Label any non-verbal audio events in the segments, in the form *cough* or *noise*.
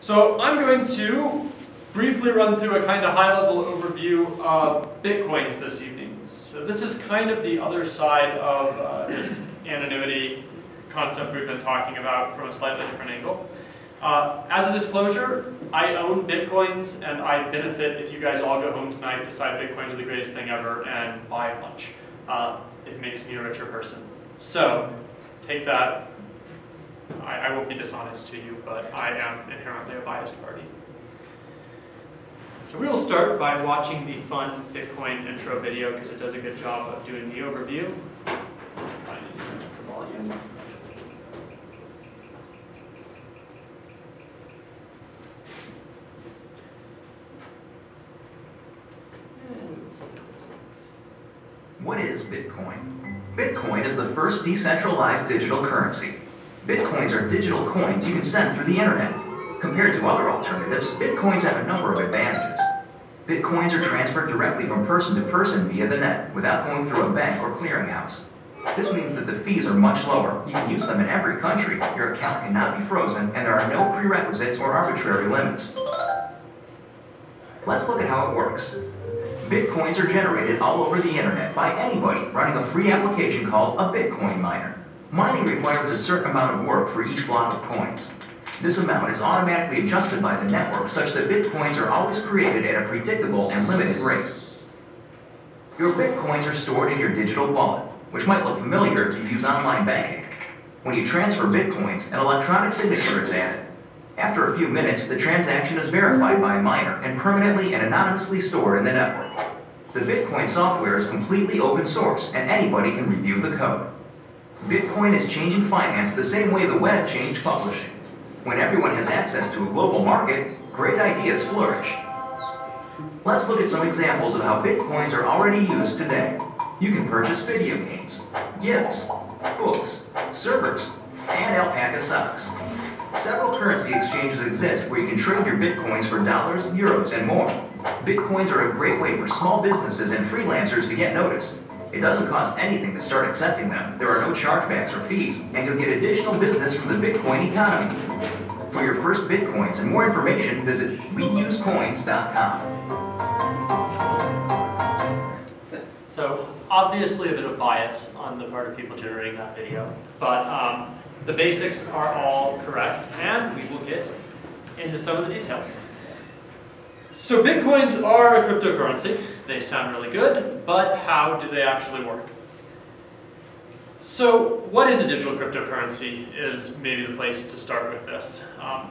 So I'm going to briefly run through a kind of high-level overview of Bitcoins this evening. So this is kind of the other side of uh, this anonymity concept we've been talking about from a slightly different angle. Uh, as a disclosure, I own Bitcoins and I benefit if you guys all go home tonight, decide Bitcoins are the greatest thing ever, and buy a bunch. Uh, it makes me a richer person. So take that. I, I won't be dishonest to you, but I am inherently a biased party. So we will start by watching the fun Bitcoin intro video because it does a good job of doing the overview. What is Bitcoin? Bitcoin is the first decentralized digital currency. Bitcoins are digital coins you can send through the internet. Compared to other alternatives, Bitcoins have a number of advantages. Bitcoins are transferred directly from person to person via the net without going through a bank or clearinghouse. This means that the fees are much lower. You can use them in every country. Your account cannot be frozen, and there are no prerequisites or arbitrary limits. Let's look at how it works. Bitcoins are generated all over the internet by anybody running a free application called a Bitcoin miner. Mining requires a certain amount of work for each block of coins. This amount is automatically adjusted by the network such that Bitcoins are always created at a predictable and limited rate. Your Bitcoins are stored in your digital wallet, which might look familiar if you use online banking. When you transfer Bitcoins, an electronic signature is added. After a few minutes, the transaction is verified by a miner and permanently and anonymously stored in the network. The Bitcoin software is completely open source and anybody can review the code. Bitcoin is changing finance the same way the web changed publishing. When everyone has access to a global market, great ideas flourish. Let's look at some examples of how Bitcoins are already used today. You can purchase video games, gifts, books, servers, and alpaca socks. Several currency exchanges exist where you can trade your bitcoins for dollars, euros, and more. Bitcoins are a great way for small businesses and freelancers to get noticed. It doesn't cost anything to start accepting them. There are no chargebacks or fees, and you'll get additional business from the Bitcoin economy. For your first Bitcoins and more information, visit weusecoins.com. So obviously a bit of bias on the part of people generating that video, but um, the basics are all correct, and we will get into some of the details. So Bitcoins are a cryptocurrency. They sound really good, but how do they actually work? So what is a digital cryptocurrency is maybe the place to start with this. Um,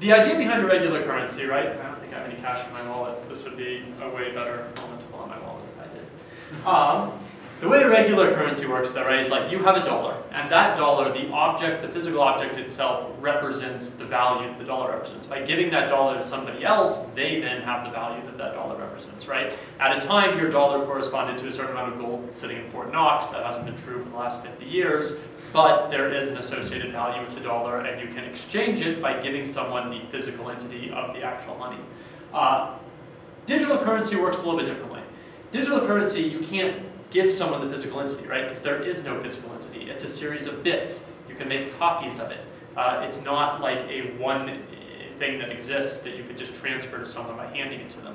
the idea behind a regular currency, right? I don't think I have any cash in my wallet. This would be a way better moment to pull out my wallet if I did. Um, the way regular currency works though, right, is like you have a dollar, and that dollar, the object, the physical object itself, represents the value the dollar represents. By giving that dollar to somebody else, they then have the value that that dollar represents, right? At a time, your dollar corresponded to a certain amount of gold sitting in Fort Knox. That hasn't been true for the last 50 years, but there is an associated value with the dollar, and you can exchange it by giving someone the physical entity of the actual money. Uh, digital currency works a little bit differently. Digital currency, you can't give someone the physical entity, right? Because there is no physical entity. It's a series of bits. You can make copies of it. Uh, it's not like a one thing that exists that you could just transfer to someone by handing it to them.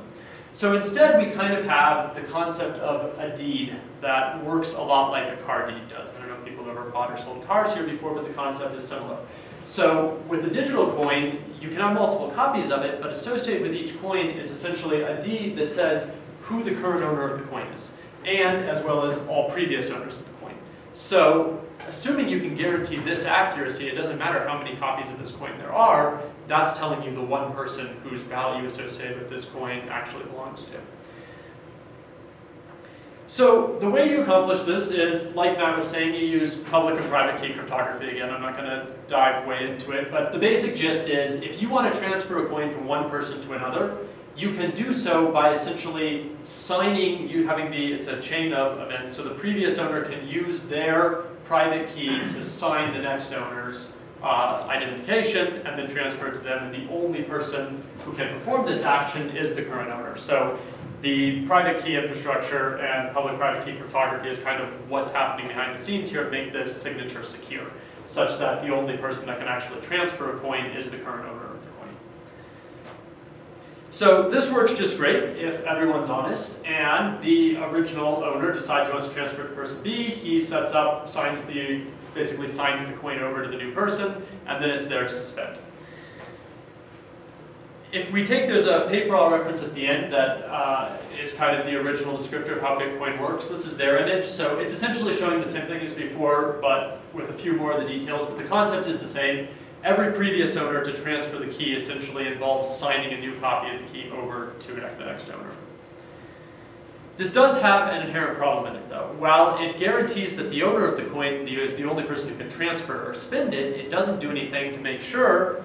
So instead, we kind of have the concept of a deed that works a lot like a car deed does. I don't know if people have ever bought or sold cars here before, but the concept is similar. So with a digital coin, you can have multiple copies of it, but associated with each coin is essentially a deed that says who the current owner of the coin is and as well as all previous owners of the coin. So assuming you can guarantee this accuracy, it doesn't matter how many copies of this coin there are, that's telling you the one person whose value associated with this coin actually belongs to. So the way you accomplish this is, like Matt was saying, you use public and private key cryptography. Again, I'm not going to dive way into it, but the basic gist is if you want to transfer a coin from one person to another, you can do so by essentially signing, you having the, it's a chain of events, so the previous owner can use their private key to sign the next owner's uh, identification and then transfer it to them, and the only person who can perform this action is the current owner. So the private key infrastructure and public-private key cryptography is kind of what's happening behind the scenes here to make this signature secure, such that the only person that can actually transfer a coin is the current owner. So this works just great if everyone's honest and the original owner decides he wants to transfer to person B, he sets up, signs the, basically signs the coin over to the new person, and then it's theirs to spend. If we take, there's a PayPal reference at the end that uh, is kind of the original descriptor of how Bitcoin works. This is their image, so it's essentially showing the same thing as before, but with a few more of the details, but the concept is the same. Every previous owner to transfer the key essentially involves signing a new copy of the key over to the next owner. This does have an inherent problem in it though. While it guarantees that the owner of the coin is the only person who can transfer or spend it, it doesn't do anything to make sure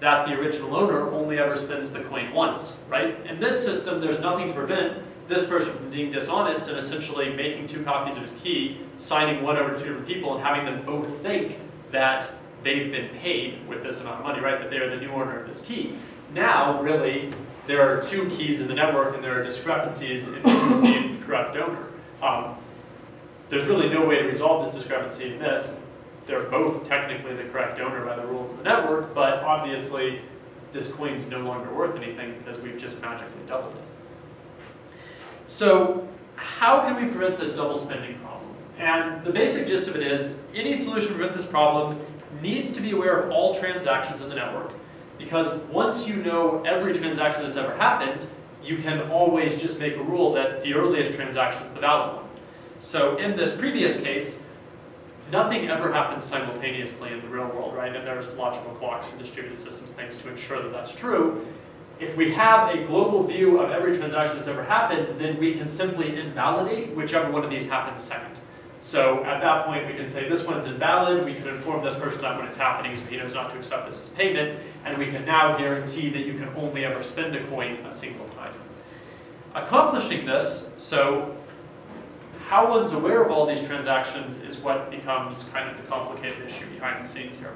that the original owner only ever spends the coin once, right? In this system, there's nothing to prevent this person from being dishonest and essentially making two copies of his key, signing one over to two different people, and having them both think that they've been paid with this amount of money, right? That they're the new owner of this key. Now, really, there are two keys in the network and there are discrepancies in who's the correct owner. Um, there's really no way to resolve this discrepancy in this. They're both technically the correct owner by the rules of the network, but obviously this coin's no longer worth anything because we've just magically doubled it. So how can we prevent this double spending problem? And the basic gist of it is, any solution to prevent this problem needs to be aware of all transactions in the network because once you know every transaction that's ever happened, you can always just make a rule that the earliest transaction is the valid one. So in this previous case, nothing ever happens simultaneously in the real world, right? And there's logical clocks and distributed systems things to ensure that that's true. If we have a global view of every transaction that's ever happened, then we can simply invalidate whichever one of these happens second. So at that point, we can say this one's invalid. We can inform this person that when it's happening, so he knows not to accept this as payment. And we can now guarantee that you can only ever spend a coin a single time. Accomplishing this, so how one's aware of all these transactions is what becomes kind of the complicated issue behind the scenes here.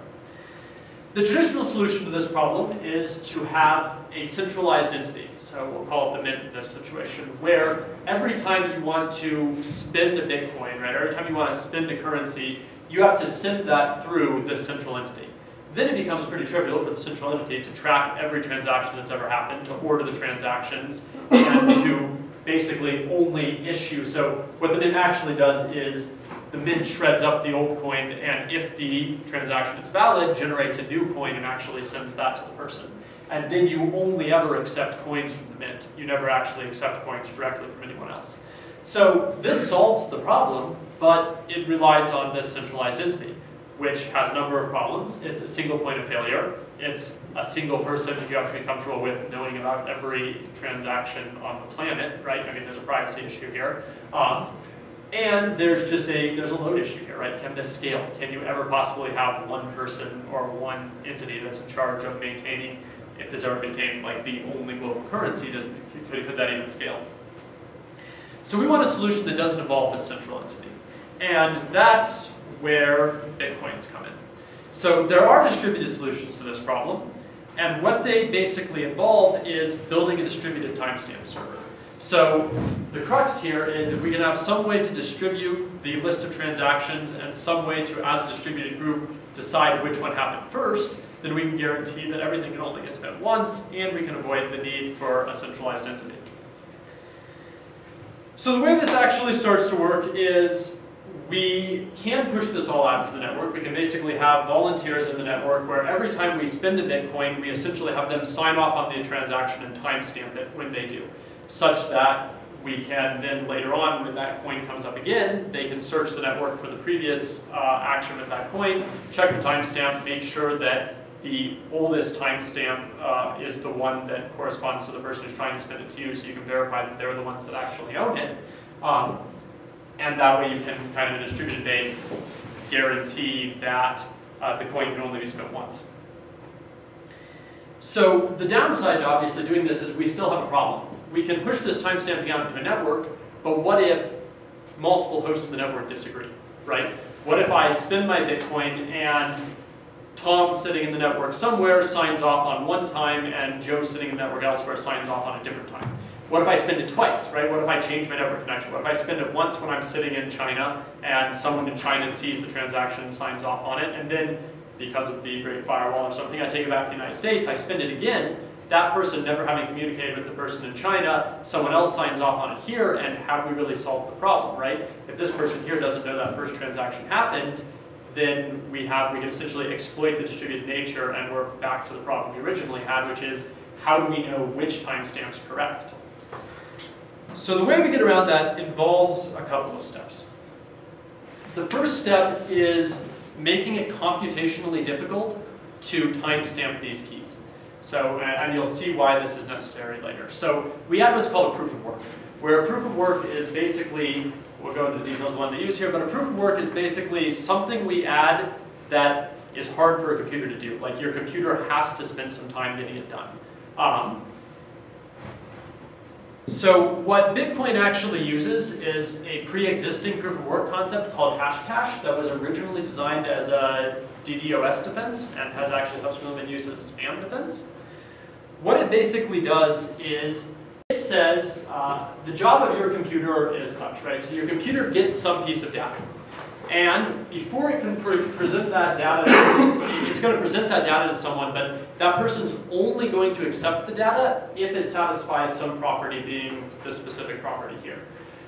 The traditional solution to this problem is to have a centralized entity, so we'll call it the mint in this situation, where every time you want to spend a Bitcoin, right, every time you want to spend a currency, you have to send that through this central entity. Then it becomes pretty trivial for the central entity to track every transaction that's ever happened, to order the transactions, and to basically only issue. So what the mint actually does is the mint shreds up the old coin, and if the transaction is valid, generates a new coin and actually sends that to the person. And then you only ever accept coins from the mint. You never actually accept coins directly from anyone else. So this solves the problem, but it relies on this centralized entity, which has a number of problems. It's a single point of failure. It's a single person you have to be comfortable with knowing about every transaction on the planet, right? I mean, there's a privacy issue here. Um, and there's just a, there's a load issue here, right? Can this scale? Can you ever possibly have one person or one entity that's in charge of maintaining, if this ever became like the only global currency, does, could, could that even scale? So we want a solution that doesn't involve this central entity. And that's where Bitcoins come in. So there are distributed solutions to this problem. And what they basically involve is building a distributed timestamp server. So the crux here is if we can have some way to distribute the list of transactions and some way to, as a distributed group, decide which one happened first, then we can guarantee that everything can only get spent once and we can avoid the need for a centralized entity. So the way this actually starts to work is we can push this all out into the network. We can basically have volunteers in the network where every time we spend a Bitcoin, we essentially have them sign off on the transaction and timestamp it when they do such that we can then later on, when that coin comes up again, they can search the network for the previous uh, action with that coin, check the timestamp, make sure that the oldest timestamp uh, is the one that corresponds to the person who's trying to spend it to you, so you can verify that they're the ones that actually own it. Um, and that way you can, kind of a distributed base, guarantee that uh, the coin can only be spent once. So the downside to obviously doing this is we still have a problem we can push this timestamping out into a network, but what if multiple hosts in the network disagree, right? What if I spend my Bitcoin and Tom sitting in the network somewhere signs off on one time and Joe sitting in the network elsewhere signs off on a different time? What if I spend it twice, right? What if I change my network connection? What if I spend it once when I'm sitting in China and someone in China sees the transaction signs off on it, and then because of the Great Firewall or something, I take it back to the United States, I spend it again, that person never having communicated with the person in China, someone else signs off on it here, and have we really solved the problem, right? If this person here doesn't know that first transaction happened, then we have, we can essentially exploit the distributed nature and we're back to the problem we originally had, which is how do we know which timestamp's correct? So the way we get around that involves a couple of steps. The first step is making it computationally difficult to timestamp these keys. So, and you'll see why this is necessary later. So we have what's called a proof of work, where a proof of work is basically, we'll go into the details of one they use here, but a proof of work is basically something we add that is hard for a computer to do. Like your computer has to spend some time getting it done. Um, so what Bitcoin actually uses is a pre-existing proof of work concept called Hashcash that was originally designed as a DDoS defense and has actually subsequently been used as a spam defense. What it basically does is it says uh, the job of your computer is such, right? So your computer gets some piece of data. And before it can pre present that data, it's going to present that data to someone, but that person's only going to accept the data if it satisfies some property being the specific property here.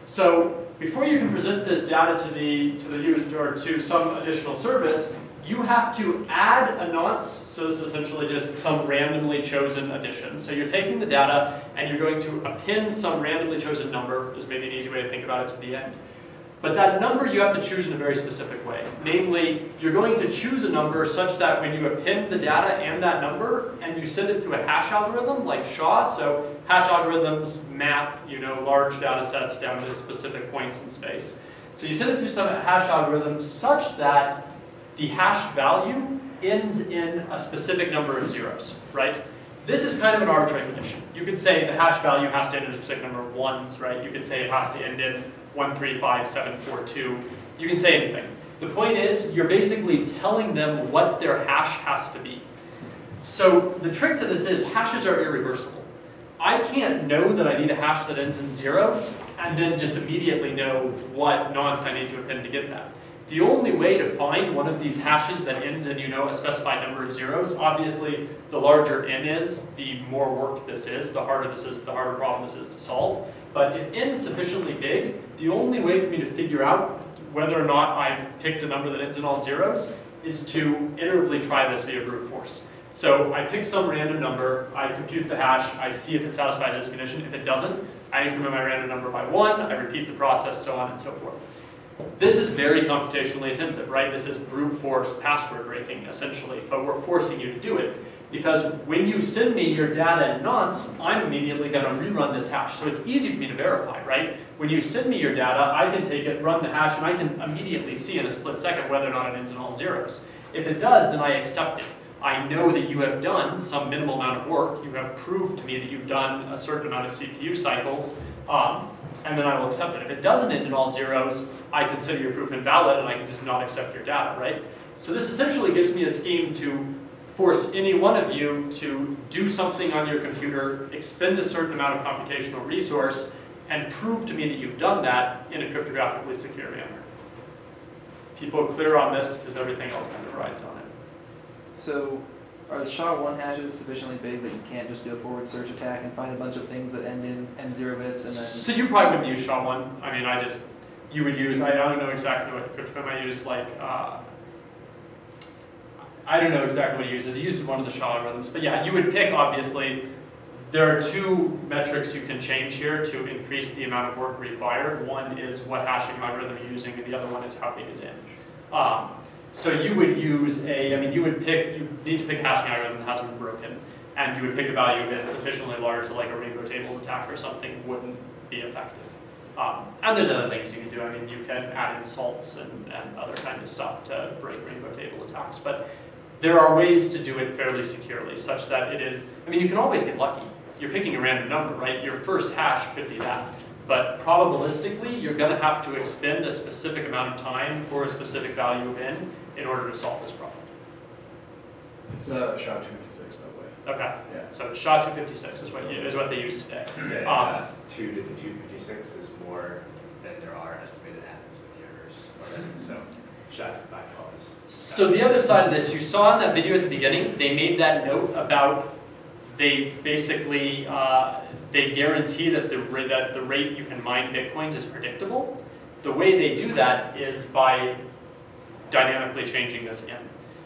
So before you can present this data to the, to the user or to some additional service, you have to add a nonce, so this is essentially just some randomly chosen addition. So you're taking the data and you're going to append some randomly chosen number, is maybe an easy way to think about it to the end. But that number you have to choose in a very specific way. Namely, you're going to choose a number such that when you append the data and that number, and you send it to a hash algorithm like SHA, so hash algorithms map you know, large data sets down to specific points in space. So you send it through some hash algorithm such that the hashed value ends in a specific number of zeros, right? This is kind of an arbitrary condition. You could say the hash value has to end in a specific number of ones, right? You could say it has to end in 135742. You can say anything. The point is, you're basically telling them what their hash has to be. So the trick to this is hashes are irreversible. I can't know that I need a hash that ends in zeros and then just immediately know what nonce I need to append to get that. The only way to find one of these hashes that ends in, you know, a specified number of zeros, obviously the larger n is, the more work this is, the harder this is, the harder problem this is to solve. But if n is sufficiently big, the only way for me to figure out whether or not I've picked a number that ends in all zeros is to iteratively try this via brute force. So I pick some random number, I compute the hash, I see if it satisfies this condition. If it doesn't, I increment my random number by one, I repeat the process, so on and so forth. This is very computationally intensive, right? This is brute force password breaking, essentially, but we're forcing you to do it. Because when you send me your data in nonce, I'm immediately going to rerun this hash. So it's easy for me to verify, right? When you send me your data, I can take it, run the hash, and I can immediately see in a split second whether or not it ends in all zeros. If it does, then I accept it. I know that you have done some minimal amount of work. You have proved to me that you've done a certain amount of CPU cycles, um, and then I will accept it. If it doesn't end in all zeros, I consider your proof invalid and I can just not accept your data, right? So this essentially gives me a scheme to force any one of you to do something on your computer, expend a certain amount of computational resource, and prove to me that you've done that in a cryptographically secure manner. People are clear on this because everything else kind of rides on it. So are the SHA-1 hashes sufficiently big that you can't just do a forward search attack and find a bunch of things that end in n zero bits and then... So you probably wouldn't use SHA-1. I mean, I just, you would use, I don't know exactly what cryptochrome I use, like, uh, I don't know exactly what he uses. He uses one of the SHA algorithms. But yeah, you would pick, obviously, there are two metrics you can change here to increase the amount of work required. One is what hashing algorithm you're using, and the other one is how big is n. Um, so you would use a, I mean, you would pick, you need to pick a hashing algorithm that hasn't been broken, and you would pick a value that's sufficiently large that like a rainbow tables attack or something wouldn't be effective. Um, and there's other things you can do. I mean, you can add in salts and, and other kind of stuff to break rainbow table attacks. But there are ways to do it fairly securely, such that it is, I mean, you can always get lucky. You're picking a random number, right? Your first hash could be that. But probabilistically, you're going to have to expend a specific amount of time for a specific value of n in order to solve this problem. It's uh, SHA-256, by the way. Okay. Yeah. So SHA-256 is what, you, is what they use today. Yeah, Um, uh, two to the 256 is more than there are estimated atoms in the universe already, so shot by cause. So the other side of this, you saw in that video at the beginning, they made that note about they basically, uh, they guarantee that the, ra- that the rate you can mine Bitcoins is predictable. The way they do that is by dynamically changing this in.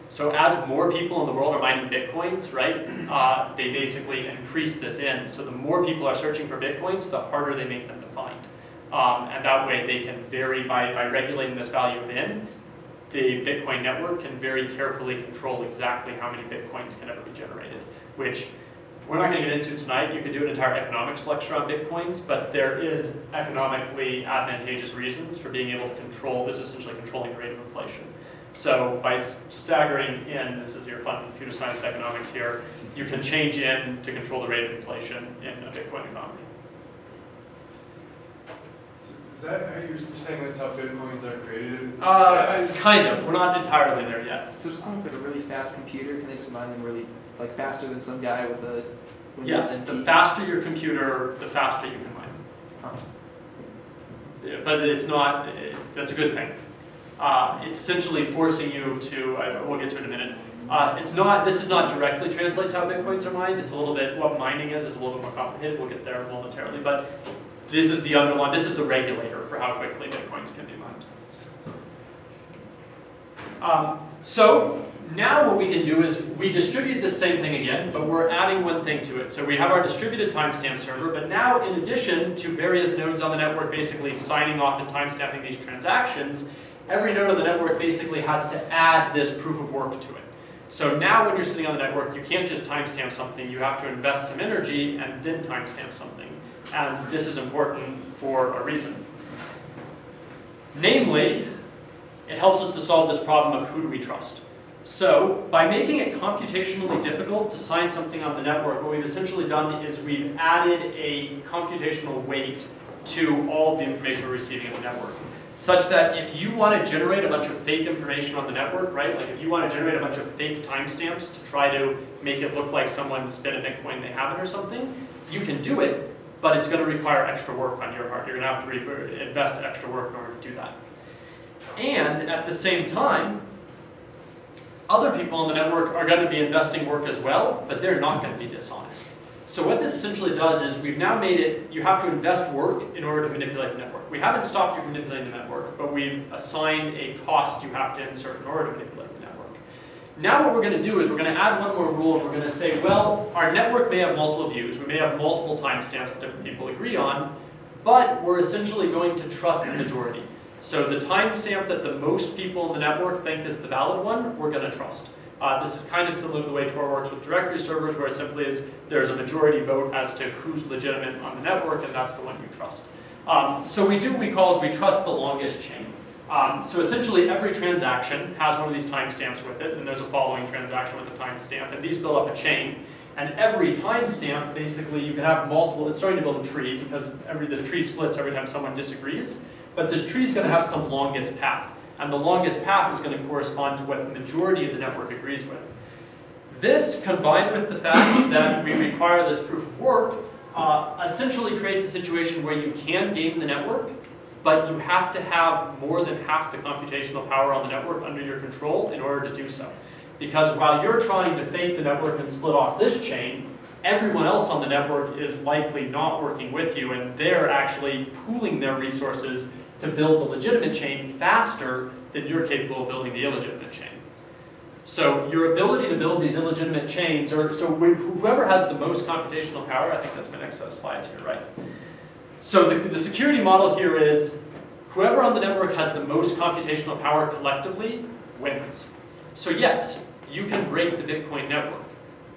So as more people in the world are mining Bitcoins, right, uh, they basically increase this in. So the more people are searching for Bitcoins, the harder they make them to find. Um, and that way they can vary by, by regulating this value of in, the Bitcoin network can very carefully control exactly how many Bitcoins can ever be generated, which we're not going to get into tonight. You could do an entire economics lecture on Bitcoins, but there is economically advantageous reasons for being able to control, this is essentially controlling the rate of inflation. So by staggering in, this is your fun computer science economics here, you can change in to control the rate of inflation in a Bitcoin economy. Is that how you're you're saying that's how bitcoins are created? Uh, kind of, we're not entirely there yet. So does someone with a really fast computer, can they just mine them really, like faster than some guy with a Yes, the faster your computer, the faster you can mine. Huh. Yeah, But it's not, eh, that's a good thing. Uh, It's essentially forcing you to, I- we'll get to it in a minute. Uh, It's not, this is not directly translate to how bitcoins are mined, it's a little bit, what mining is, is a little bit more complicated, we'll get there momentarily. But this is the underlying, this is the regulator for how quickly bitcoins can be mined. Um, So now what we can do is we distribute the same thing again, but we're adding one thing to it. So we have our distributed timestamp server, but now in addition to various nodes on the network basically signing off and timestamping these transactions, every node on the network basically has to add this proof of work to it. So now when you're sitting on the network, you can't just timestamp something, you have to invest some energy and then timestamp something. And this is important for a reason. Namely, it helps us to solve this problem of who do we trust. So by making it computationally difficult to sign something on the network, what we've essentially done is we've added a computational weight to all the information we're receiving on the network. Such that if you want to generate a bunch of fake information on the network, right, like if you want to generate a bunch of fake timestamps to try to make it look like someone spent a Bitcoin they haven't or something, you can do it, but it's going to require extra work on your part. You're going to have to invest extra work in order to do that. And at the same time, other people on the network are going to be investing work as well, but they're not going to be dishonest. So what this essentially does is we've now made it, you have to invest work in order to manipulate the network. We haven't stopped you from manipulating the network, but we've assigned a cost you have to insert in order to manipulate the network. Now what we're going to do is we're going to add one more rule and we're going to say, well, our network may have multiple views, we may have multiple timestamps that different people agree on, but we're essentially going to trust the majority. So the timestamp that the most people in the network think is the valid one, we're going to trust. Uh, this is kind of similar to the way Tor works with directory servers, where it simply is there's a majority vote as to who's legitimate on the network, and that's the one you trust. Um, so we do what we call is we trust the longest chain. Um, so essentially every transaction has one of these timestamps with it, and there's a following transaction with a timestamp, and these build up a chain. And every timestamp, basically, you can have multiple, it's starting to build a tree because every, the tree splits every time someone disagrees. But this tree is going to have some longest path. And the longest path is going to correspond to what the majority of the network agrees with. This, combined with the fact that we require this proof of work, uh, essentially creates a situation where you can game the network, but you have to have more than half the computational power on the network under your control in order to do so. Because while you're trying to fake the network and split off this chain, everyone else on the network is likely not working with you, and they're actually pooling their resources to build the legitimate chain faster than you're capable of building the illegitimate chain. So your ability to build these illegitimate chains, or so whoever has the most computational power, I think that's my next set of slides here, right? So the, the security model here is whoever on the network has the most computational power collectively wins. So yes, you can break the Bitcoin network,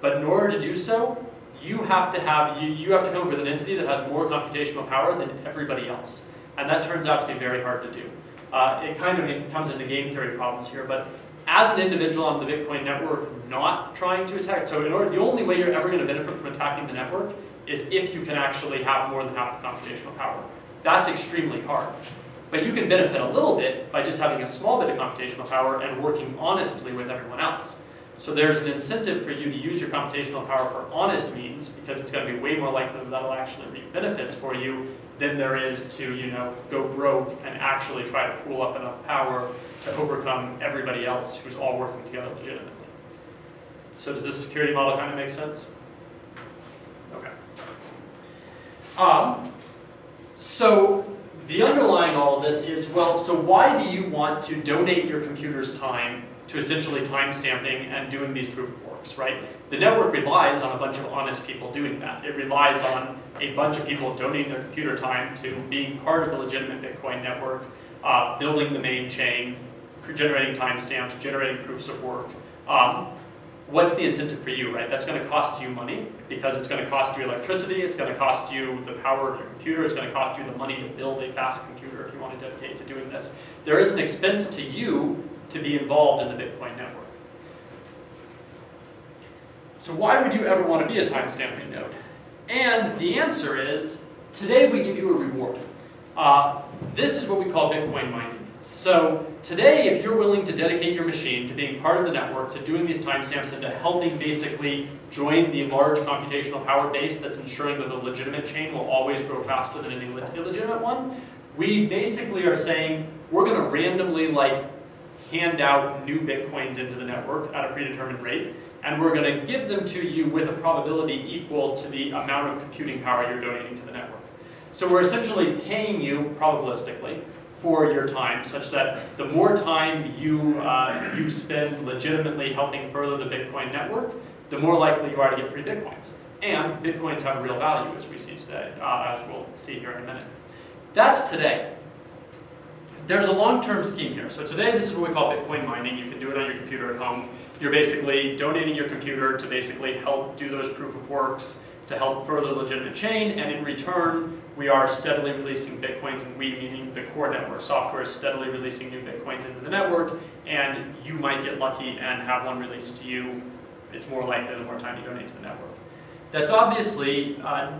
but in order to do so, you have to have you, you have to come up with an entity that has more computational power than everybody else, and that turns out to be very hard to do. Uh, it kind of comes into game theory problems here, but as an individual on the Bitcoin network not trying to attack, so in order, the only way you're ever going to benefit from attacking the network is if you can actually have more than half the computational power. That's extremely hard. But you can benefit a little bit by just having a small bit of computational power and working honestly with everyone else. So there's an incentive for you to use your computational power for honest means because it's going to be way more likely that that'll actually reap benefits for you than there is to, you know, go broke and actually try to pool up enough power to overcome everybody else who's all working together legitimately. So does this security model kind of make sense? Okay. Um, so the underlying all of this is, well, so why do you want to donate your computer's time to essentially time stamping and doing these proof of works, right? The network relies on a bunch of honest people doing that. It relies on a bunch of people donating their computer time to being part of the legitimate Bitcoin network, uh, building the main chain, generating timestamps, generating proofs of work. Um, what's the incentive for you, right? That's going to cost you money because it's going to cost you electricity, it's going to cost you the power of your computer, it's going to cost you the money to build a fast computer if you want to dedicate to doing this. There is an expense to you to be involved in the Bitcoin network. So why would you ever want to be a timestamping node? And the answer is, today we give you a reward. Uh, this is what we call Bitcoin mining. So today, if you're willing to dedicate your machine to being part of the network, to doing these timestamps, and to helping basically join the large computational power base that's ensuring that the legitimate chain will always grow faster than any illegitimate one, we basically are saying we're going to randomly like hand out new bitcoins into the network at a predetermined rate, and we're going to give them to you with a probability equal to the amount of computing power you're donating to the network. So we're essentially paying you probabilistically for your time, such that the more time you, uh, you spend legitimately helping further the Bitcoin network, the more likely you are to get free Bitcoins. And Bitcoins have real value, as we see today, uh, as we'll see here in a minute. That's today. There's a long-term scheme here. So today, this is what we call Bitcoin mining. You can do it on your computer at home. You're basically donating your computer to basically help do those proof of works, to help further legitimate chain, and in return, we are steadily releasing bitcoins, and we meaning the core network software is steadily releasing new bitcoins into the network, and you might get lucky and have one released to you. It's more likely the more time you donate to the network. That's obviously uh,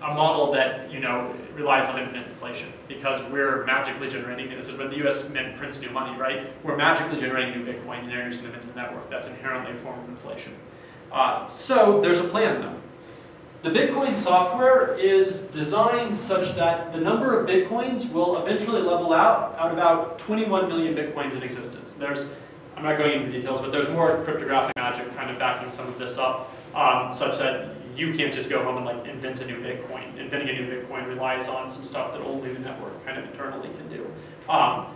a model that you know relies on infinite inflation because we're magically generating. This is when the U.S. Mint prints new money, right? We're magically generating new bitcoins and introducing them into the network. That's inherently a form of inflation. Uh, so there's a plan though. The Bitcoin software is designed such that the number of Bitcoins will eventually level out at about 21 million Bitcoins in existence. There's, I'm not going into details, but there's more cryptographic magic kind of backing some of this up, um, such that you can't just go home and like invent a new Bitcoin. Inventing a new Bitcoin relies on some stuff that only the network kind of internally can do. Um,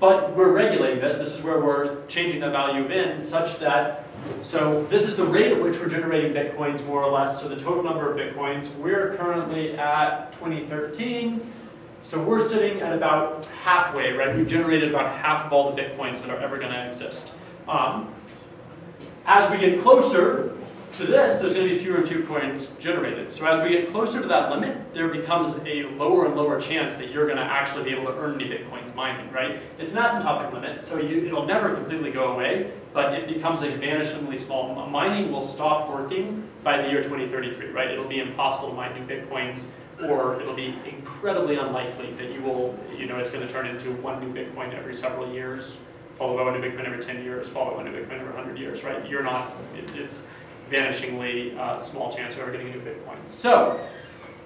but we're regulating this. This is where we're changing the value of in such that, so this is the rate at which we're generating Bitcoins more or less. So the total number of Bitcoins, we're currently at 2013. So we're sitting at about halfway, right? We've generated about half of all the Bitcoins that are ever going to exist. Um, as we get closer to this, there's going to be fewer and fewer coins generated. So as we get closer to that limit, there becomes a lower and lower chance that you're going to actually be able to earn any bitcoins mining, right? It's an asymptotic limit, so you, it'll never completely go away, but it becomes a vanishingly small. Mining will stop working by the year 2033, right? It'll be impossible to mine new bitcoins, or it'll be incredibly unlikely that you will, you know, it's going to turn into one new bitcoin every several years, followed by one new bitcoin every 10 years, followed by one new bitcoin every 100 years, right? You're not, it's, it's vanishingly uh, small chance of ever getting a new Bitcoin. So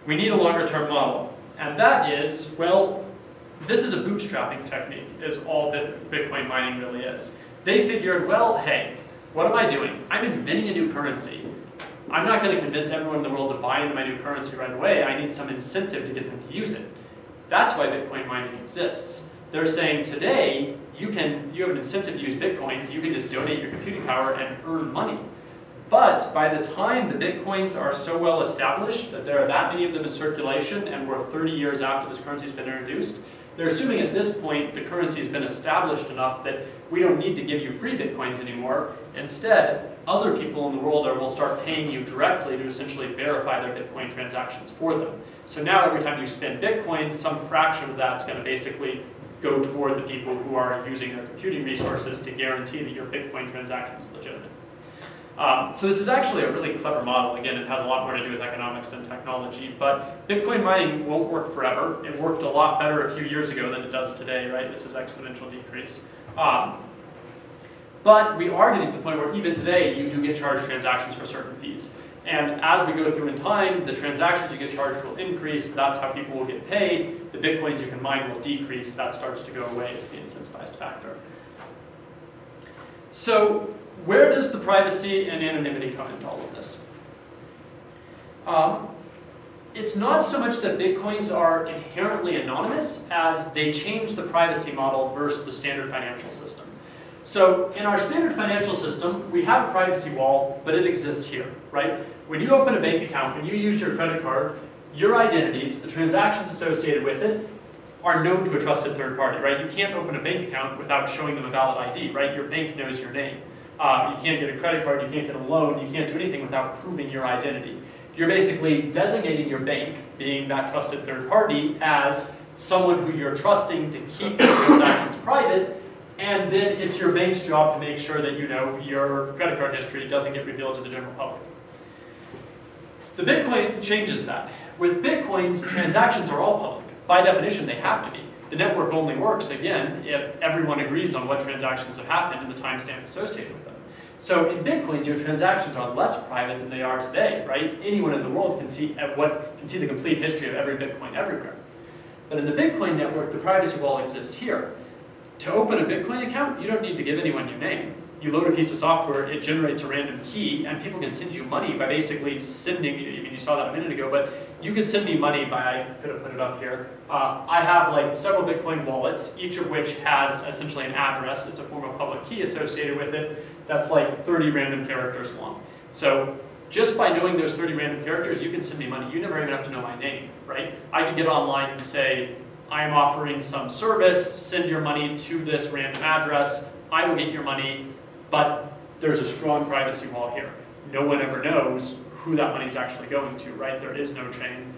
we need a longer term model. And that is, well, this is a bootstrapping technique, is all that Bitcoin mining really is. They figured, well, hey, what am I doing? I'm inventing a new currency. I'm not going to convince everyone in the world to buy into my new currency right away. I need some incentive to get them to use it. That's why Bitcoin mining exists. They're saying today, you can you have an incentive to use Bitcoins, you can just donate your computing power and earn money. But by the time the Bitcoins are so well established that there are that many of them in circulation and we're 30 years after this currency's been introduced, they're assuming at this point the currency's been established enough that we don't need to give you free Bitcoins anymore. Instead, other people in the world are, will start paying you directly to essentially verify their Bitcoin transactions for them. So now every time you spend Bitcoin, some fraction of that's going to basically go toward the people who are using their computing resources to guarantee that your Bitcoin transaction is legitimate. Um, so this is actually a really clever model. Again, it has a lot more to do with economics than technology, but Bitcoin mining won't work forever. It worked a lot better a few years ago than it does today, right? This is exponential decrease. Um, but we are getting to the point where even today, you do get charged transactions for certain fees. And as we go through in time, the transactions you get charged will increase. That's how people will get paid. The Bitcoins you can mine will decrease. That starts to go away as the incentivized factor. So where does the privacy and anonymity come into all of this? Um, it's not so much that Bitcoins are inherently anonymous as they change the privacy model versus the standard financial system. So in our standard financial system, we have a privacy wall, but it exists here, right? When you open a bank account, when you use your credit card, your identities, the transactions associated with it, are known to a trusted third party, right? You can't open a bank account without showing them a valid ID, right? Your bank knows your name. Uh, you can't get a credit card, you can't get a loan, you can't do anything without proving your identity. You're basically designating your bank, being that trusted third party, as someone who you're trusting to keep your transactions private, and then it's your bank's job to make sure that you know your credit card history doesn't get revealed to the general public. The Bitcoin changes that. With Bitcoins, transactions are all public. By definition, they have to be. The network only works, again, if everyone agrees on what transactions have happened and the timestamp associated with them. So in Bitcoins, your transactions are less private than they are today, right? Anyone in the world can see at what can see the complete history of every Bitcoin everywhere. But in the Bitcoin network, the privacy wall exists here. To open a Bitcoin account, you don't need to give anyone your name you load a piece of software, it generates a random key, and people can send you money by basically sending, you. I mean, you saw that a minute ago, but you can send me money by, I could have put it up here. Uh, I have like several Bitcoin wallets, each of which has essentially an address. It's a form of public key associated with it that's like 30 random characters long. So just by knowing those 30 random characters, you can send me money. You never even have to know my name, right? I can get online and say, I am offering some service, send your money to this random address, I will get your money, but there's a strong privacy wall here. No one ever knows who that money is actually going to, right? There is no chain.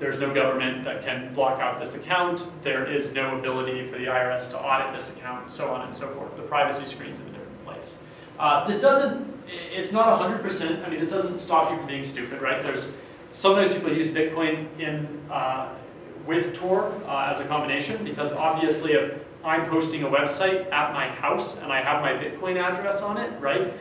There's no government that can block out this account. There is no ability for the IRS to audit this account, and so on and so forth. The privacy screen's in a different place. Uh, this doesn't, it's not 100%, I mean, this doesn't stop you from being stupid, right? There's, sometimes people use Bitcoin in, uh, with Tor uh, as a combination, because obviously if I'm posting a website at my house and I have my Bitcoin address on it, right?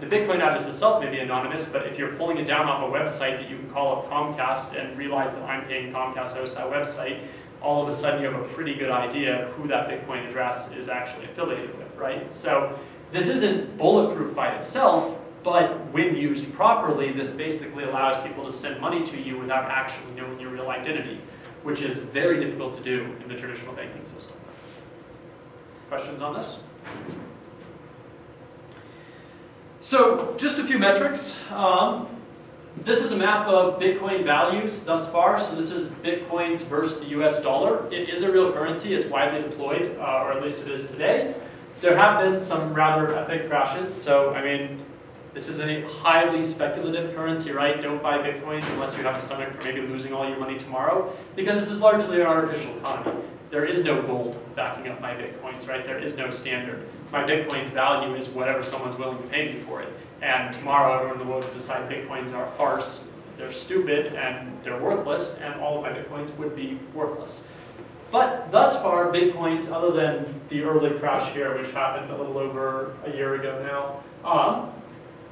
The Bitcoin address itself may be anonymous, but if you're pulling it down off a website that you can call up Comcast and realize that I'm paying Comcast to host that website, all of a sudden you have a pretty good idea who that Bitcoin address is actually affiliated with, right? So this isn't bulletproof by itself, but when used properly, this basically allows people to send money to you without actually knowing your real identity, which is very difficult to do in the traditional banking system. Questions on this? So just a few metrics. Um, this is a map of Bitcoin values thus far. So this is Bitcoins versus the US dollar. It is a real currency. It's widely deployed, uh, or at least it is today. There have been some rather epic crashes. So, I mean, this is a highly speculative currency, right? Don't buy Bitcoins unless you have a stomach for maybe losing all your money tomorrow, because this is largely an artificial economy there is no gold backing up my Bitcoins, right? There is no standard. My Bitcoin's value is whatever someone's willing to pay me for it. And tomorrow everyone in the world will decide Bitcoins are a farce, they're stupid, and they're worthless, and all of my Bitcoins would be worthless. But thus far, Bitcoins, other than the early crash here, which happened a little over a year ago now, um,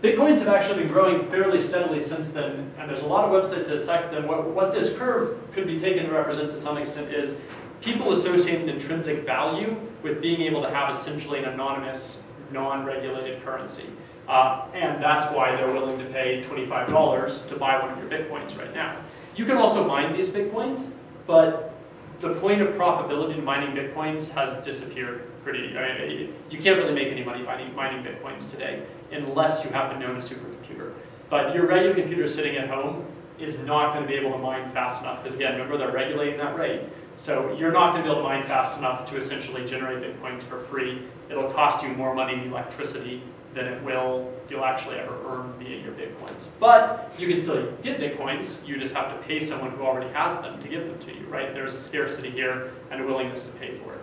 Bitcoins have actually been growing fairly steadily since then, and there's a lot of websites that cite them. What, what this curve could be taken to represent to some extent is people associate intrinsic value with being able to have essentially an anonymous, non-regulated currency. Uh, and that's why they're willing to pay $25 to buy one of your Bitcoins right now. You can also mine these Bitcoins, but the point of profitability in mining Bitcoins has disappeared pretty, I mean, you can't really make any money mining, mining Bitcoins today unless you happen to own a supercomputer. But your regular computer sitting at home is not going to be able to mine fast enough because again, remember they're regulating that rate. So you're not going to be able to mine fast enough to essentially generate bitcoins for free. It'll cost you more money in electricity than it will you'll actually ever earn via your bitcoins. But you can still get bitcoins. You just have to pay someone who already has them to give them to you, right? There's a scarcity here and a willingness to pay for it.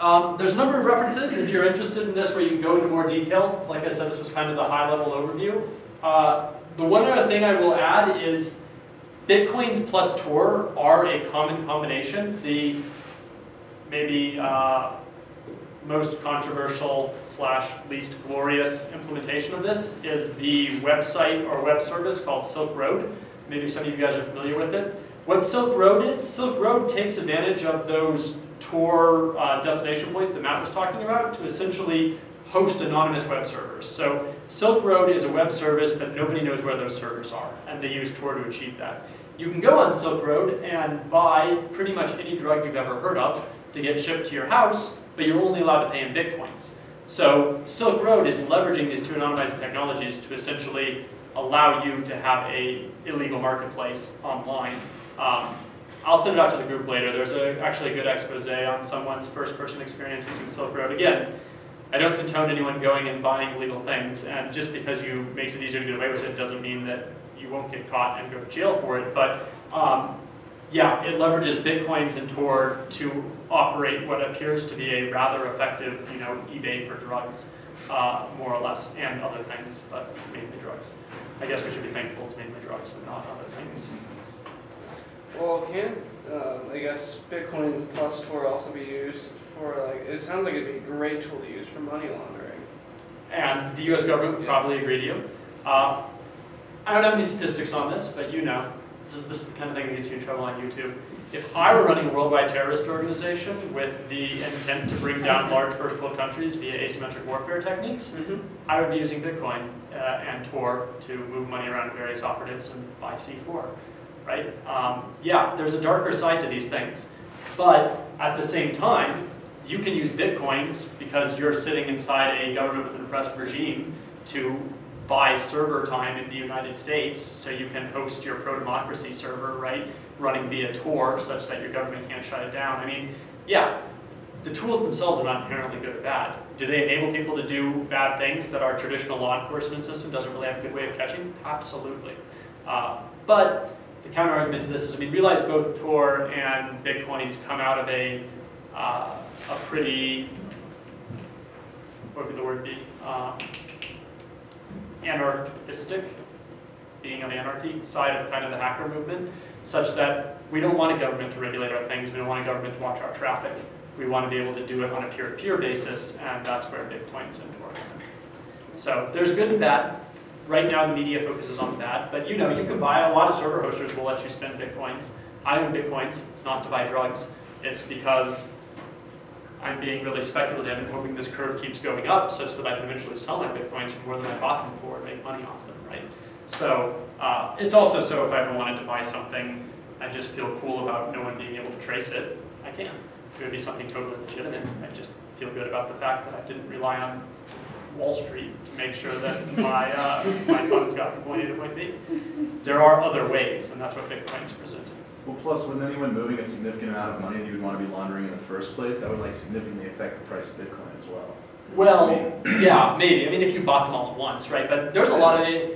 Um, there's a number of references if you're interested in this where you can go into more details. Like I said, this was kind of the high level overview. Uh, the one other thing I will add is Bitcoins plus Tor are a common combination. The maybe uh, most controversial slash least glorious implementation of this is the website or web service called Silk Road. Maybe some of you guys are familiar with it. What Silk Road is, Silk Road takes advantage of those Tor uh, destination points that Matt was talking about to essentially host anonymous web servers. So Silk Road is a web service, but nobody knows where those servers are, and they use Tor to achieve that. You can go on Silk Road and buy pretty much any drug you've ever heard of to get shipped to your house, but you're only allowed to pay in bitcoins. So Silk Road is leveraging these two anonymizing technologies to essentially allow you to have a illegal marketplace online. Um, I'll send it out to the group later. There's a, actually a good expose on someone's first-person experience using Silk Road. Again, I don't condone anyone going and buying illegal things, and just because you makes it easier to get away with it doesn't mean that you won't get caught and go to jail for it. But um, yeah, it leverages bitcoins and Tor to operate what appears to be a rather effective, you know, eBay for drugs, uh, more or less, and other things, but mainly drugs. I guess we should be thankful it's mainly drugs and not other things. Well, can uh, I guess Bitcoins plus Tor also be used for like? It sounds like it'd be a great tool to use for money laundering. And the US government would probably agree to you. Uh, I don't have any statistics on this, but you know, this is, this is the kind of thing that gets you in trouble on YouTube. If I were running a worldwide terrorist organization with the intent to bring down large first world countries via asymmetric warfare techniques, Mm-hmm. I would be using Bitcoin uh, and Tor to move money around to various operatives and buy C4, right? Um, yeah, there's a darker side to these things, but at the same time, you can use Bitcoins because you're sitting inside a government with an oppressive regime to buy server time in the United States so you can host your pro-democracy server, right, running via Tor such that your government can't shut it down. I mean, yeah, the tools themselves are not inherently good or bad. Do they enable people to do bad things that our traditional law enforcement system doesn't really have a good way of catching? Absolutely. Uh, but the counter argument to this is, I mean, realize both Tor and Bitcoins come out of a, uh, a pretty, what would the word be? Um, anarchistic, being on the anarchy side of kind of the hacker movement, such that we don't want a government to regulate our things, we don't want a government to watch our traffic. We want to be able to do it on a peer-to-peer basis, and that's where Bitcoins and Tor come in. So there's good and bad. Right now, the media focuses on the bad, but you know, you can buy, a lot of server hosters will let you spend Bitcoins. I own Bitcoins, it's not to buy drugs, it's because I'm being really speculative and hoping this curve keeps going up such that I can eventually sell my Bitcoins for more than I bought them for and make money off them, right? So uh, it's also so if I ever wanted to buy something and just feel cool about no one being able to trace it, I can. It would be something totally legitimate. I just feel good about the fact that I didn't rely on Wall Street to make sure that my, uh, my funds got from point A to point B. There are other ways, and that's what Bitcoin's presenting. Well, plus, with anyone moving a significant amount of money that you would want to be laundering in the first place, that would like significantly affect the price of Bitcoin as well. Well, yeah, maybe. I mean, if you bought them all at once, right? But there's a lot of,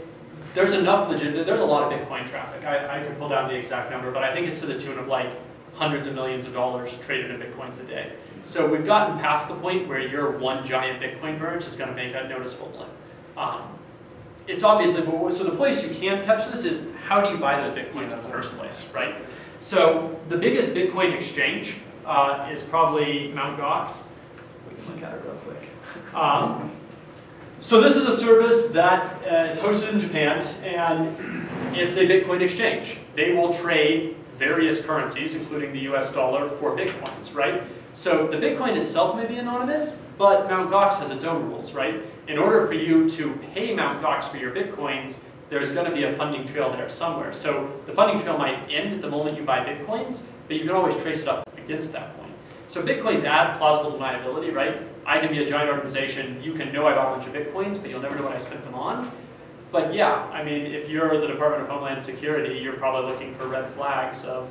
there's enough legit, there's a lot of Bitcoin traffic. I, I pull down the exact number, but I think it's to the tune of like hundreds of millions of dollars traded in Bitcoins a day. So we've gotten past the point where your one giant Bitcoin merge is going to make a noticeable blip. Um, it's obviously, so the place you can catch this is how do you buy those Bitcoins in the first place, right? So the biggest Bitcoin exchange uh, is probably Mt. Gox. We can look at it real quick. Um, so this is a service that uh, is hosted in Japan, and it's a Bitcoin exchange. They will trade various currencies, including the US dollar, for Bitcoins, right? So the Bitcoin itself may be anonymous, but Mt. Gox has its own rules, right? In order for you to pay Mt. Gox for your Bitcoins, there's going to be a funding trail there somewhere. So the funding trail might end at the moment you buy Bitcoins, but you can always trace it up against that point. So Bitcoins add plausible deniability, right? I can be a giant organization, you can know I bought a bunch of Bitcoins, but you'll never know what I spent them on. But yeah, I mean, if you're the Department of Homeland Security, you're probably looking for red flags of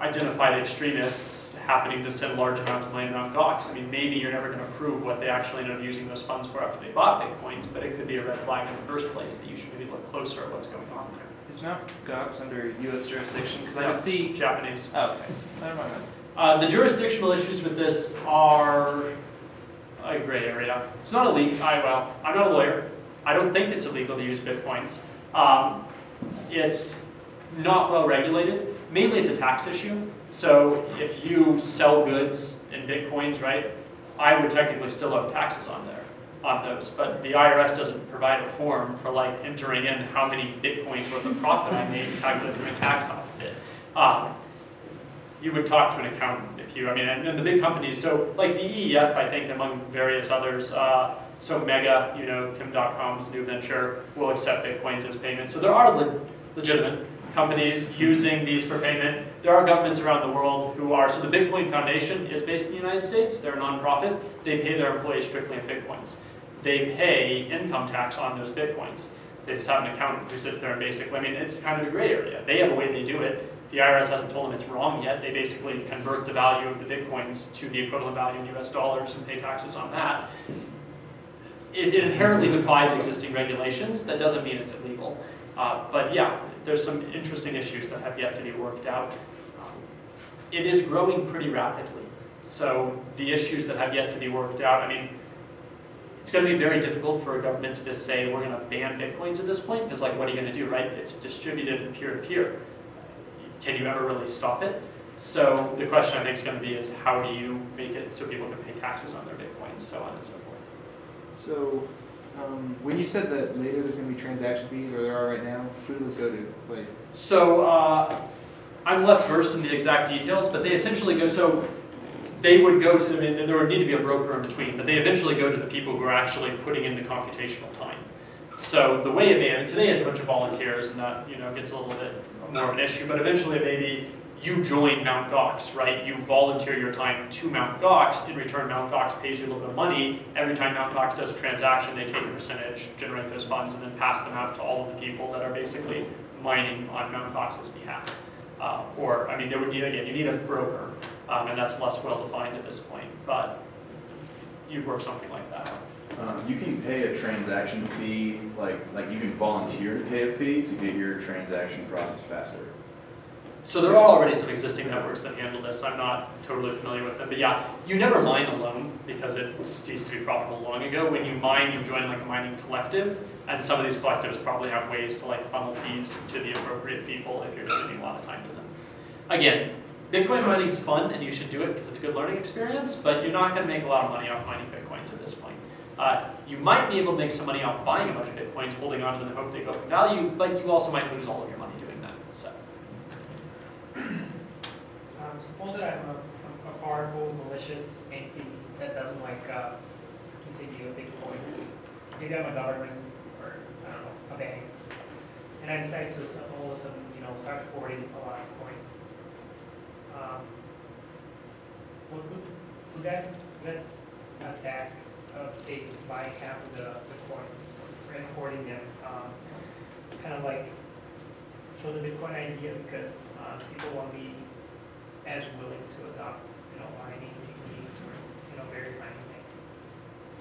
identified extremists happening to send large amounts of money Mt. Gox. I mean, maybe you're never going to prove what they actually ended up using those funds for after they bought Bitcoins, but it could be a red flag in the first place that you should maybe look closer at what's going on there. Is Mt. Gox under U.S. jurisdiction? Because I Yeah. can see. Japanese. Oh, okay. Never mind. Uh, the jurisdictional issues with this are a gray area. It's not illegal. I well, I'm not a lawyer. I don't think it's illegal to use bitcoins. Um, it's not well regulated. Mainly, it's a tax issue. So if you sell goods in bitcoins, right, I would technically still owe taxes on there on those. But the IRS doesn't provide a form for like entering in how many bitcoins worth of profit I made and calculating my tax off of it. Um, you would talk to an accountant if you, I mean, and, and the big companies, so like the EFF, I think, among various others, uh, so Mega, you know, Kim Dotcom's new venture will accept Bitcoins as payment. So there are le- legitimate companies using these for payment. There are governments around the world who are, so the Bitcoin Foundation is based in the United States, they're a nonprofit, they pay their employees strictly in Bitcoins. They pay income tax on those Bitcoins. They just have an accountant who sits there and basically, I mean, it's kind of a gray area. They have a way they do it. The IRS hasn't told them it's wrong yet. They basically convert the value of the Bitcoins to the equivalent value in US dollars and pay taxes on that. It it inherently defies existing regulations. That doesn't mean it's illegal. Uh, But yeah, there's some interesting issues that have yet to be worked out. Um, It is growing pretty rapidly. So the issues that have yet to be worked out, I mean, it's going to be very difficult for a government to just say, we're going to ban Bitcoins at this point, because like, what are you going to do, right? It's distributed peer-to-peer. Can you ever really stop it? So the question I think is going to be is how do you make it so people can pay taxes on their Bitcoins, so on and so forth. So, um, when you said that later there's gonna be transaction fees, or there are right now, who do those go to? Like, So uh, I'm less versed in the exact details, but they essentially go, so they would go to, I mean, there would need to be a broker in between, but they eventually go to the people who are actually putting in the computational time. So the way it may, and today it's a bunch of volunteers and that, you know, gets a little bit more of an issue, but eventually maybe you join Mount Gox, right? You volunteer your time to Mount Gox, in return Mount Gox pays you a little bit of money. Every time Mount Gox does a transaction, they take a percentage, generate those funds, and then pass them out to all of the people that are basically mining on Mount Gox's behalf. Uh, Or, I mean, there would need, again, you need a broker, um, and that's less well-defined at this point, but you'd work something like that. Um, you can pay a transaction fee, like, like you can volunteer to pay a fee to get your transaction processed faster. So there are already some existing networks that handle this. I'm not totally familiar with them, but yeah, you never mine alone because it ceased to be profitable long ago. When you mine, you join like a mining collective, and some of these collectives probably have ways to like funnel fees to the appropriate people if you're spending a lot of time to them. Again, Bitcoin mining's fun and you should do it because it's a good learning experience, but you're not going to make a lot of money off mining Bitcoins at this point. Uh, you might be able to make some money off buying a bunch of Bitcoins, holding on to them and hope they go up in value, but you also might lose all of your money doing that. So. Um, suppose that I'm a, a powerful, malicious entity that doesn't like, uh, say, deal bitcoins. Maybe I'm a government or, I don't know, a bank. And I decide to, all of a sudden, you know, start hoarding a lot of coins. Um, would, would, would that, would that attack of, say, buying half of the, the coins and hoarding them, um, kind of like kill the Bitcoin idea because, uh, people won't be as willing to adopt, you know, mining techniques or, you know, verifying things.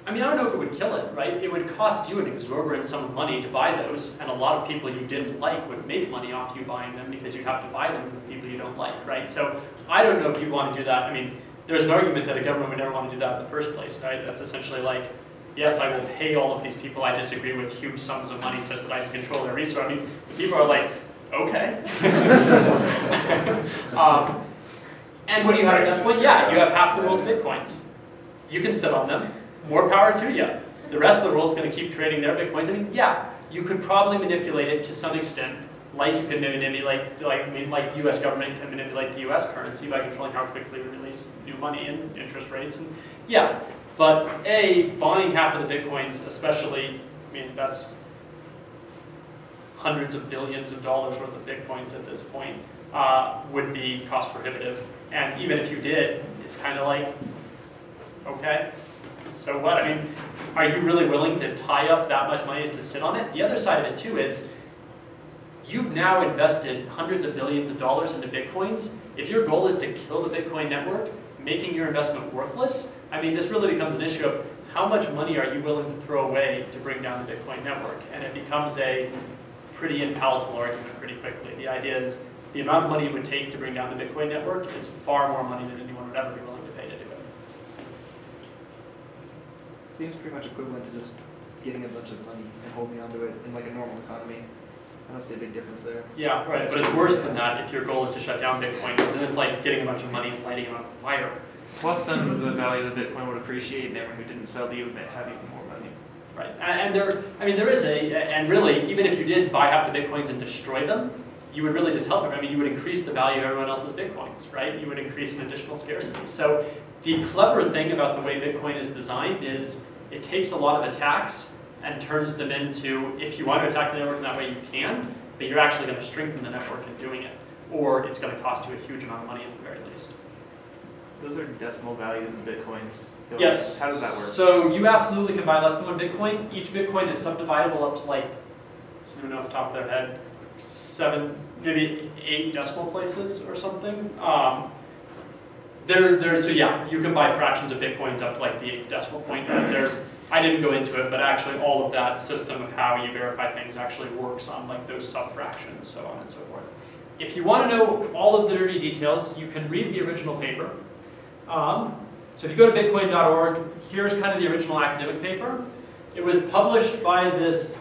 I mean, I don't know if it would kill it, right? It would cost you an exorbitant sum of money to buy those, and a lot of people you didn't like would make money off you buying them because you'd have to buy them from the people you don't like, right? So I don't know if you want to do that. I mean, there's an argument that a government would never want to do that in the first place, right? That's essentially like, yes, I will pay all of these people I disagree with huge sums of money such that I can control their resource. I mean, the people are like, okay. *laughs* um, and what do you have at that point? Yeah, you have half the world's bitcoins. You can sit on them. More power to you. The rest of the world's going to keep trading their bitcoins. I mean, yeah, you could probably manipulate it to some extent, like you could manipulate, like I mean, like the U.S. government can manipulate the U.S. currency by controlling how quickly we release new money and interest rates. And yeah, but a buying half of the bitcoins, especially, I mean, that's hundreds of billions of dollars worth of bitcoins at this point, uh, would be cost prohibitive. And even if you did, it's kind of like, okay, so what? I mean, are you really willing to tie up that much money to sit on it? The other side of it too is, you've now invested hundreds of billions of dollars into bitcoins. If your goal is to kill the Bitcoin network, making your investment worthless, I mean, this really becomes an issue of how much money are you willing to throw away to bring down the Bitcoin network? And it becomes a pretty impalatable argument pretty quickly. The idea is the amount of money it would take to bring down the Bitcoin network is far more money than anyone would ever be willing to pay to do it. seems pretty much equivalent to just getting a bunch of money and holding onto it in like a normal economy. I don't see a big difference there. Yeah, right, but it's worse than that if your goal is to shut down Bitcoin, because then it's like getting a bunch of money and lighting it on fire. Plus, then the value of the Bitcoin would appreciate, and everyone who didn't sell to you would have even more money. Right, and and there, I mean, there is a, and really, even if you did buy half the Bitcoins and destroy them, you would really just help them. I mean, you would increase the value of everyone else's Bitcoins, right? You would increase an additional scarcity. So the clever thing about the way Bitcoin is designed is it takes a lot of attacks and turns them into, if you want to attack the network in that way, you can, but you're actually going to strengthen the network in doing it. Or it's going to cost you a huge amount of money at the very least. Those are decimal values in bitcoins. Yes. How does that work? So you absolutely can buy less than one Bitcoin. Each Bitcoin is subdividable up to like, does anyone know off the top of their head, seven, maybe eight decimal places or something. Um, there, there, so yeah, you can buy fractions of Bitcoins up to like the eighth decimal point. There's, I didn't go into it, but actually all of that system of how you verify things actually works on like those sub-fractions, so on and so forth. If you want to know all of the dirty details, you can read the original paper. Um, so if you go to bitcoin.org, here's kind of the original academic paper. It was published by this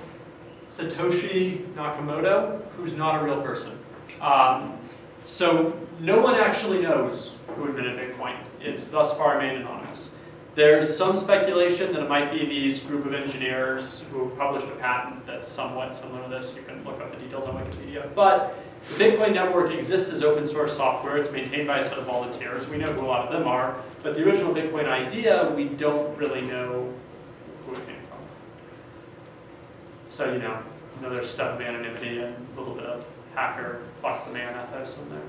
Satoshi Nakamoto, who's not a real person. Um, so no one actually knows who invented Bitcoin. It's thus far remained anonymous. There's some speculation that it might be these group of engineers who published a patent that's somewhat similar to this. You can look up the details on Wikipedia. But the Bitcoin network exists as open source software. It's maintained by a set of volunteers. We know who a lot of them are. But the original Bitcoin idea, we don't really know who it came from. So, you know, another step of anonymity and a little bit of hacker, fuck the man ethos in there.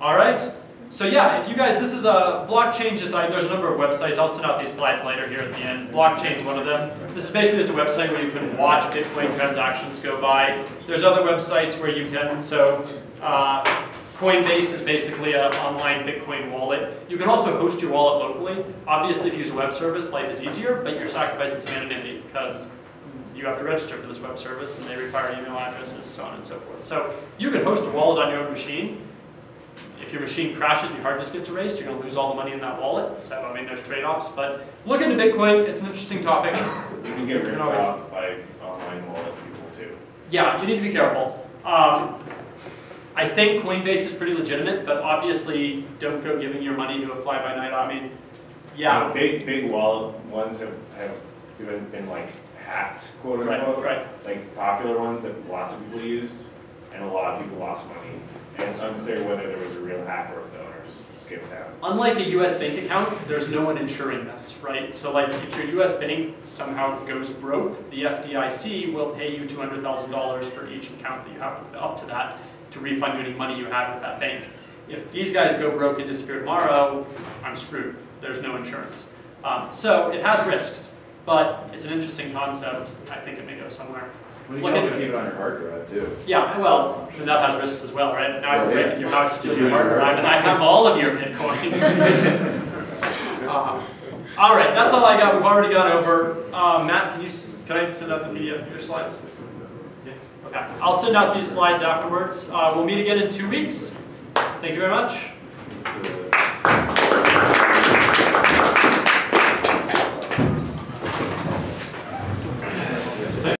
All right. So yeah, if you guys, this is a blockchain. Like there's a number of websites. I'll send out these slides later here at the end. Blockchain is one of them. This is basically just a website where you can watch Bitcoin transactions go by. There's other websites where you can. So uh, Coinbase is basically an online Bitcoin wallet. You can also host your wallet locally. Obviously, if you use a web service, life is easier, but you're sacrificing some anonymity because you have to register for this web service and they require email addresses, so on and so forth. So you can host a wallet on your own machine. If your machine crashes and your hard disk gets erased, you're going to lose all the money in that wallet. So I mean, there's trade-offs. But look into Bitcoin. It's an interesting topic. You can get ripped off by online wallet people too. Yeah, you need to be careful. Um, I think Coinbase is pretty legitimate, but obviously don't go giving your money to a fly-by-night. I mean, yeah, Big, big wallet ones have, have even been like hacked, quote unquote. right, unquote. right. Like popular ones that lots of people used, and a lot of people lost money. And it's unclear whether there was a real hack or if the owner just skipped out. Unlike a US bank account, there's no one insuring this, right? So like if your US bank somehow goes broke, the FDIC will pay you $200,000 for each account that you have up to that to refund any money you had with that bank. If these guys go broke and disappear tomorrow, I'm screwed. There's no insurance. Um, so it has risks, but it's an interesting concept. I think it may go somewhere. Well, you Look can also keep it on your hard drive too. Yeah, well, and that has risks as well, right? Now I can break into your house, steal your hard drive, and I have all of your bitcoins. *laughs* Uh, All right, that's all I got. We've already gone over. Uh, Matt, can you, s- can I send out the PDF of your slides? Yeah. Okay, I'll send out these slides afterwards. Uh, We'll meet again in two weeks. Thank you very much. It's the